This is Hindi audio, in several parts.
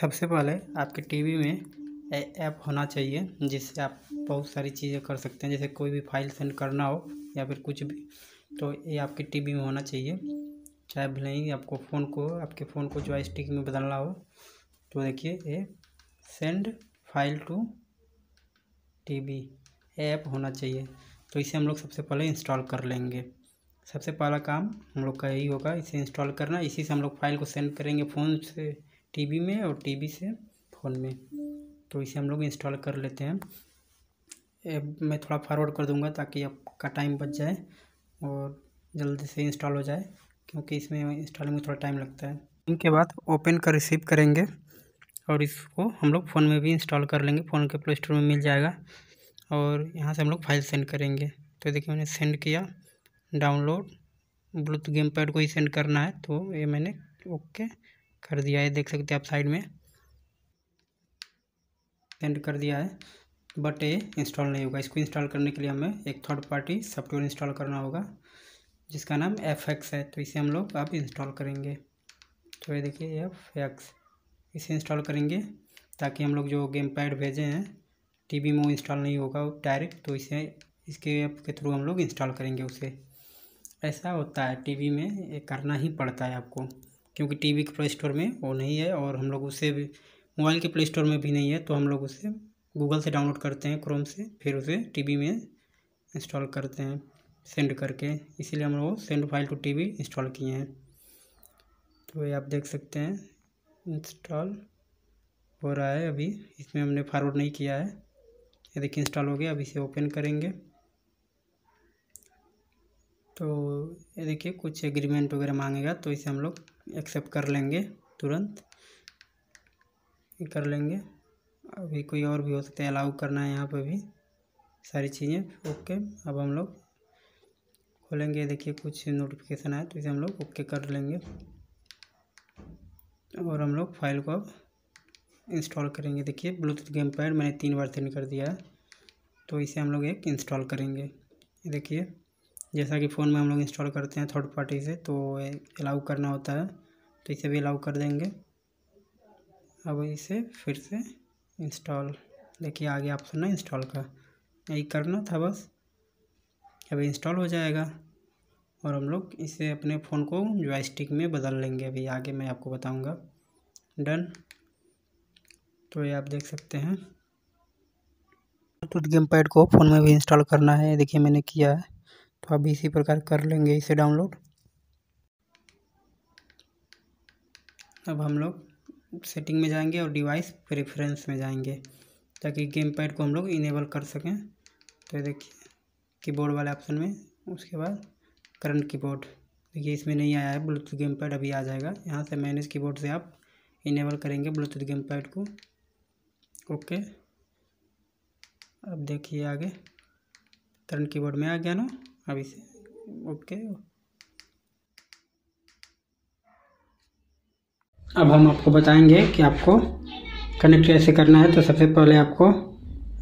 सबसे पहले आपके टीवी में ऐप होना चाहिए, जिससे आप बहुत सारी चीज़ें कर सकते हैं। जैसे कोई भी फ़ाइल सेंड करना हो या फिर कुछ भी तो ये आपके टीवी में होना चाहिए। चाहे भले ही आपको फ़ोन को, आपके फ़ोन को जो स्टिक में बदलना हो तो देखिए ये send file to TV app होना चाहिए। तो इसे हम लोग सबसे पहले इंस्टॉल कर लेंगे। सबसे पहला काम हम लोग का यही होगा, इसे इंस्टॉल करना। इसी से हम लोग फ़ाइल को सेंड करेंगे फ़ोन से टीवी में और टीवी से फ़ोन में। तो इसे हम लोग इंस्टॉल कर लेते हैं। मैं थोड़ा फॉरवर्ड कर दूँगा ताकि आपका टाइम बच जाए और जल्दी से इंस्टॉल हो जाए, क्योंकि इसमें इंस्टॉलिंग में थोड़ा टाइम लगता है। इनके बाद ओपन कर रिसीव करेंगे और इसको हम लोग फ़ोन में भी इंस्टॉल कर लेंगे। फ़ोन के प्ले स्टोर में मिल जाएगा और यहाँ से हम लोग फ़ाइल सेंड करेंगे। तो देखिए मैंने सेंड किया। डाउनलोड ब्लूटूथ गेम पैड को ही सेंड करना है तो ये मैंने ओके कर दिया है, देख सकते हैं आप साइड में। सेंड कर दिया है बट ये इंस्टॉल नहीं होगा। इसको इंस्टॉल करने के लिए हमें एक थर्ड पार्टी सॉफ्टवेयर इंस्टॉल करना होगा, जिसका नाम एफ़ एक्स है। तो इसे हम लोग अब इंस्टॉल करेंगे। तो ये देखिए एफ़ एक्स इसे इंस्टॉल करेंगे, ताकि हम लोग जो गेम पैड भेजे हैं में वो इंस्टॉल नहीं होगा डायरेक्ट तो इसे, इसके ऐप के थ्रू हम लोग इंस्टॉल करेंगे उसे। ऐसा होता है टीवी में ये करना ही पड़ता है आपको। क्योंकि टीवी के प्ले स्टोर में वो नहीं है और हम लोग उसे भी, मोबाइल के प्ले स्टोर में भी नहीं है तो हम लोग उसे गूगल से डाउनलोड करते हैं, क्रोम से, फिर उसे टीवी में इंस्टॉल करते हैं, सेंड करके। इसीलिए हम लोग send file to TV install किए हैं। तो ये आप देख सकते हैं, इंस्टॉल हो रहा है अभी। इसमें हमने फॉरवर्ड नहीं किया है। ये देखिए, इंस्टॉल हो गया अब इसे ओपन करेंगे। तो ये देखिए, कुछ एग्रीमेंट वगैरह मांगेगा तो इसे हम लोग एक्सेप्ट कर लेंगे तुरंत। कर लेंगे। अभी कोई और भी हो सकता है अलाउ करना है यहाँ पर भी। सारी चीज़ें ओके अब हम लोग खोलेंगे। देखिए, कुछ नोटिफिकेशन आए तो इसे हम लोग ओके कर लेंगे। और हम लोग फ़ाइल को अब इंस्टॉल करेंगे। देखिए ब्लूटूथ गेम पैड मैंने तीन बार सेंड कर दिया है तो इसे हम लोग एक इंस्टॉल करेंगे। देखिए जैसा कि फ़ोन में हम लोग इंस्टॉल करते हैं थर्ड पार्टी से तो अलाउ करना होता है तो इसे भी अलाउ कर देंगे। अब इसे फिर से इंस्टॉल, देखिए आगे ऑप्शन है इंस्टॉल का। यही करना था बस। अभी इंस्टॉल हो जाएगा और हम लोग इसे अपने फ़ोन को जो स्टिक में बदल लेंगे। अभी आगे मैं आपको बताऊँगा। डन तो ये आप देख सकते हैं। ब्लूटूथ गेम पैड को फ़ोन में भी इंस्टॉल करना है। देखिए मैंने किया है। तो अभी इसी प्रकार कर लेंगे इसे डाउनलोड। अब हम लोग सेटिंग में जाएँगे और डिवाइस प्रेफरेंस में जाएँगे, ताकि गेम पैड को हम लोग इनेबल कर सकें। तो देखिए, कीबोर्ड वाले ऑप्शन में, उसके बाद करंट कीबोर्ड। देखिए, इसमें नहीं आया है, ब्लूटूथ गेम पैड अभी आ जाएगा। यहाँ से मैनेज कीबोर्ड से आप इनेबल करेंगे ब्लूटूथ गेम पैड को। ओके, अब देखिए आगे, करंट कीबोर्ड में आ गया ना। अभी से। ओके। अब हम आपको बताएँगे कि आपको कनेक्ट कैसे करना है। तो सबसे पहले आपको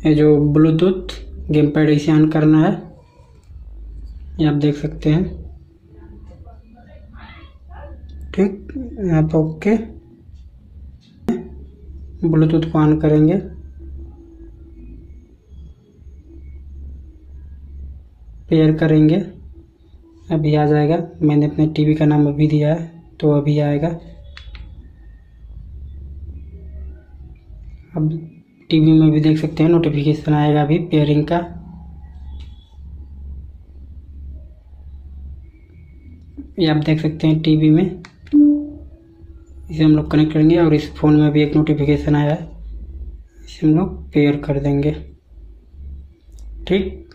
ये जो ब्लूटूथ गेम पैड इसे ऑन करना है। ये आप देख सकते हैं। ठीक, आप ओके। ब्लूटूथ को ऑन करेंगे। पेयर करेंगे। अभी आ जाएगा। मैंने अपने टीवी का नाम अभी दिया है तो अभी आएगा। अब टीवी में भी देख सकते हैं नोटिफिकेशन आएगा अभी पेयरिंग का। ये आप देख सकते हैं टीवी में। इसे हम लोग कनेक्ट करेंगे और इस फ़ोन में भी एक नोटिफिकेशन आया है। इसे हम लोग पेयर कर देंगे। ठीक?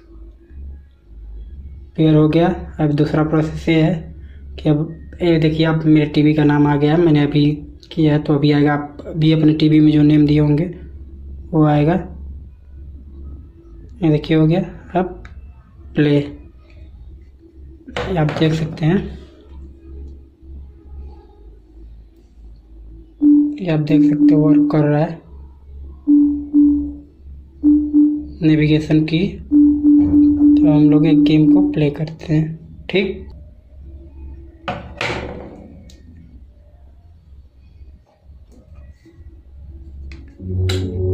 पेयर हो गया। अब दूसरा प्रोसेस ये है कि अब ये देखिए, अब मेरे टीवी का नाम आ गया। मैंने अभी किया है तो अभी आएगा। आप अभी अपने टीवी में जो नेम दिए होंगे, वो आएगा। ये देखिए, हो गया। अब प्ले आप देख सकते हैं। ये आप देख सकते हो वर्क कर रहा है। नेविगेशन की। तो हम लोग एक गेम को प्ले करते हैं ठीक? है